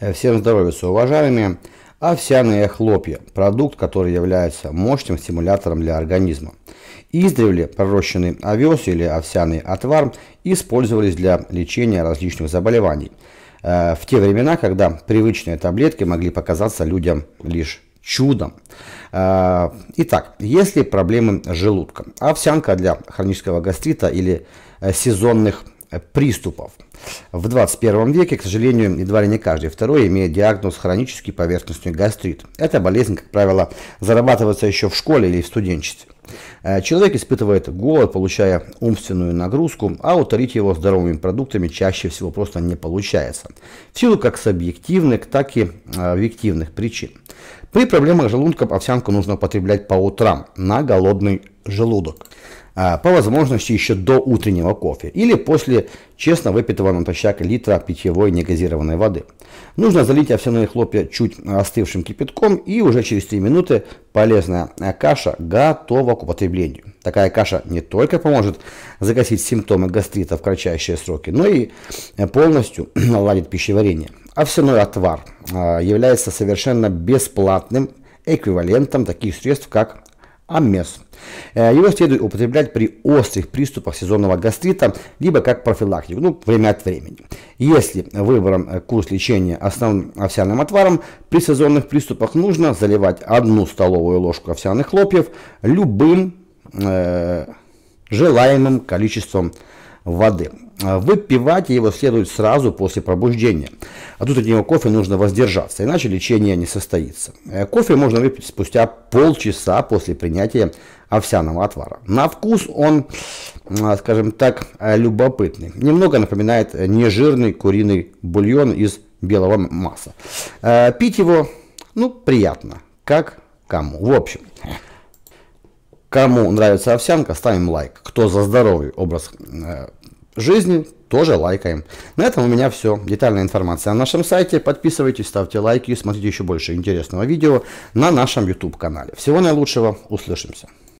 Э, всем здоровья, уважаемые. Овсяные хлопья – продукт, который является мощным стимулятором для организма. Издревле пророщенный овес или овсяный отвар использовались для лечения различных заболеваний. Э, в те времена, когда привычные таблетки могли показаться людям лишь чудом. Э, итак, если проблемы с желудком, овсянка для хронического гастрита или сезонных приступов. В 21 веке, к сожалению, едва ли не каждый второй имеет диагноз хронический поверхностный гастрит. Эта болезнь, как правило, зарабатывается еще в школе или в студенчестве. Э, человек испытывает голод, получая умственную нагрузку, а утолить его здоровыми продуктами чаще всего просто не получается. В силу как субъективных, так и э, объективных причин. При проблемах желудка овсянку нужно употреблять по утрам на голодный желудок. А, по возможности еще до утреннего кофе или после честно выпитого натощак литра питьевой негазированной воды. Нужно залить овсяные хлопья чуть остывшим кипятком и уже через 3 минуты полезная каша готова к употреблению. Такая каша не только поможет загасить симптомы гастрита в кратчайшие сроки, но и полностью наладит пищеварение. Овсяной отвар а, является совершенно бесплатным эквивалентом таких средств, как аммес. Э, его следует употреблять при острых приступах сезонного гастрита, либо как профилактику, ну, время от времени. Если выбором э, курс лечения основным овсяным отваром, при сезонных приступах нужно заливать одну столовую ложку овсяных хлопьев любым э, желаемым количеством воды. А выпивать его следует сразу после пробуждения. А тут от него кофе нужно воздержаться, иначе лечение не состоится. Э, кофе можно выпить спустя полчаса после принятия овсяного отвара. На вкус он, а, скажем так, э, любопытный. Немного напоминает нежирный куриный бульон из белого масла. Э, пить его, ну, приятно, как кому. В общем, кому нравится овсянка, ставим лайк. Кто за здоровый образ жизни тоже лайкаем. На этом у меня все. Детальная информация на нашем сайте. Подписывайтесь, ставьте лайки, смотрите еще больше интересного видео на нашем YouTube канале. Всего наилучшего. Услышимся.